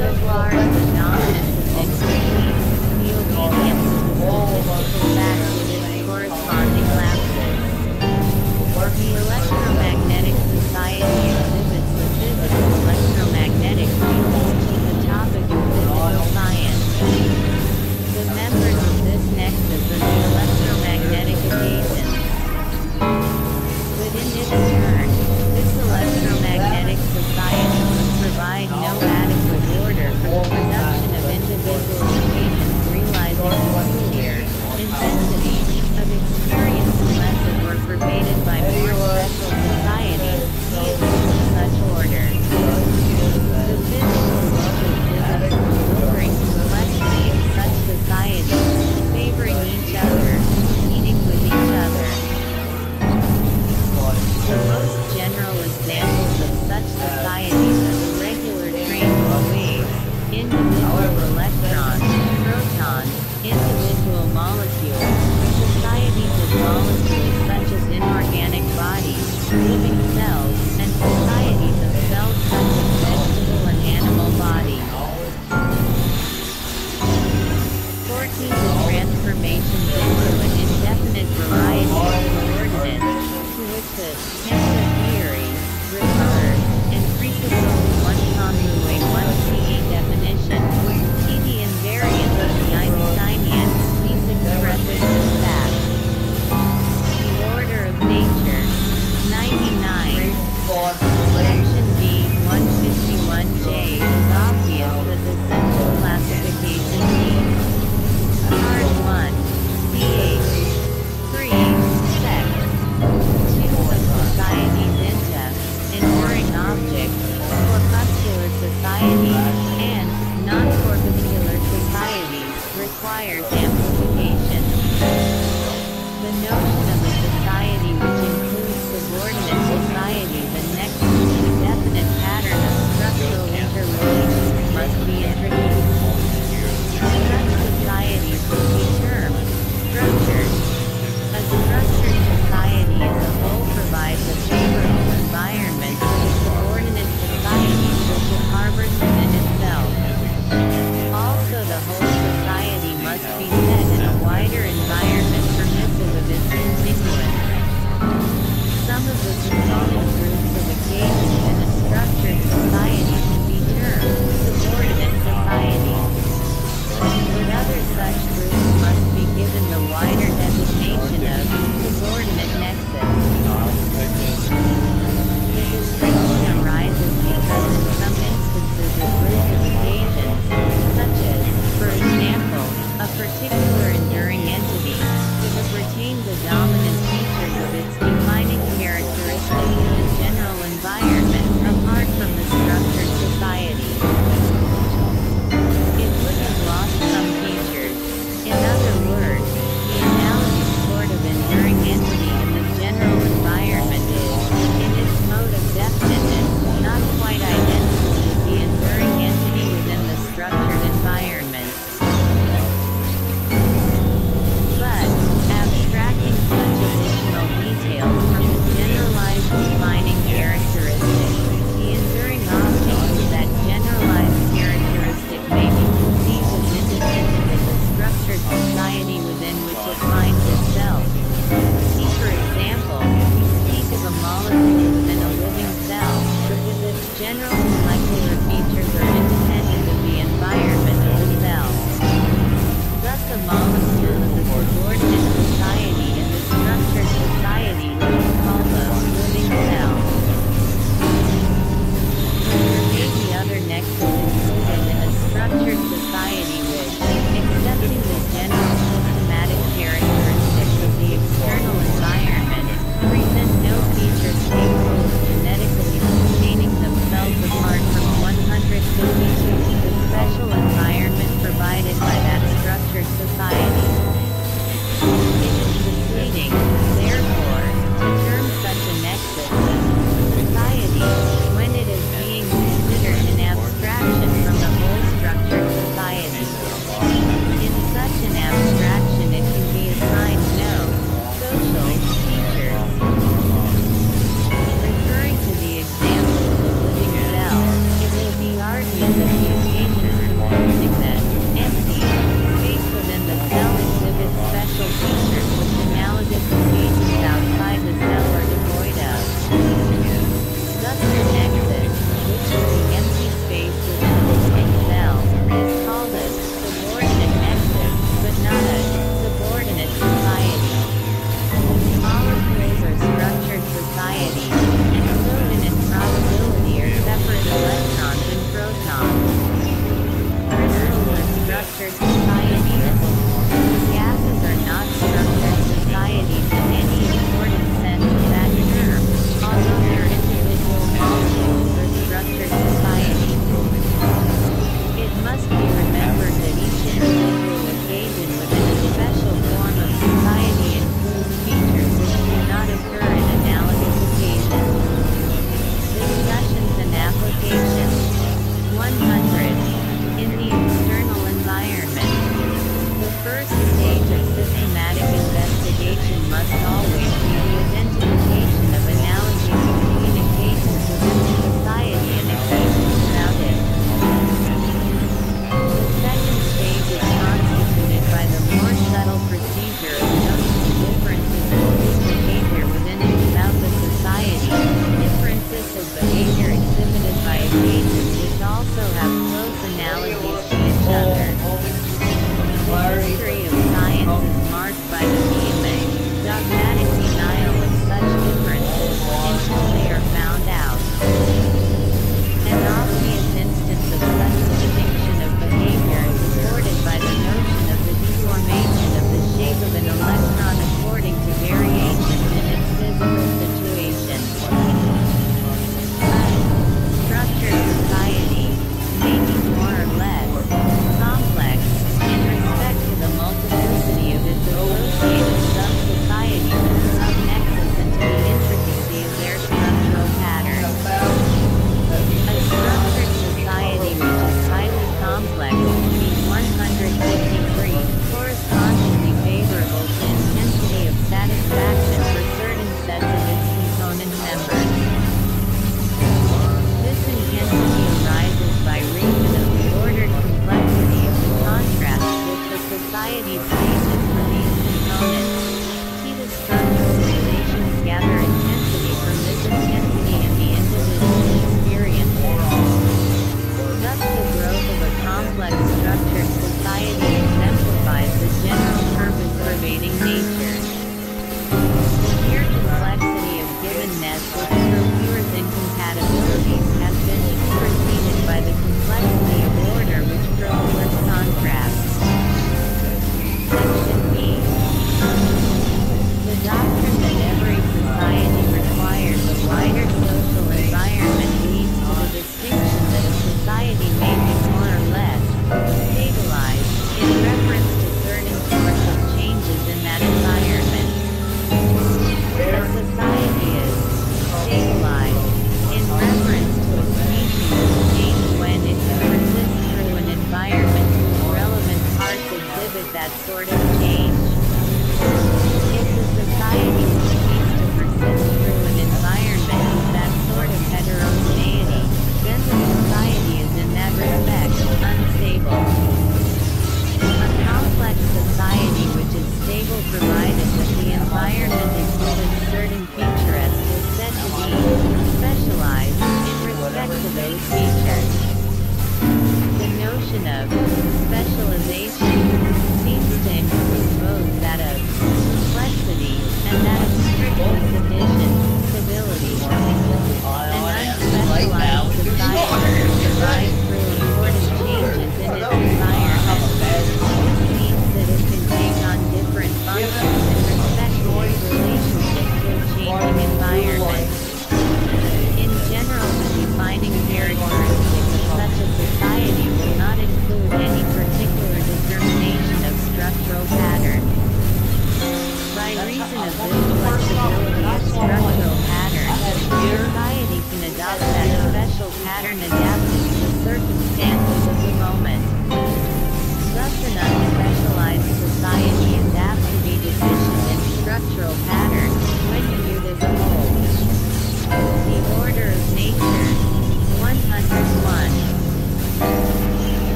Insofar as living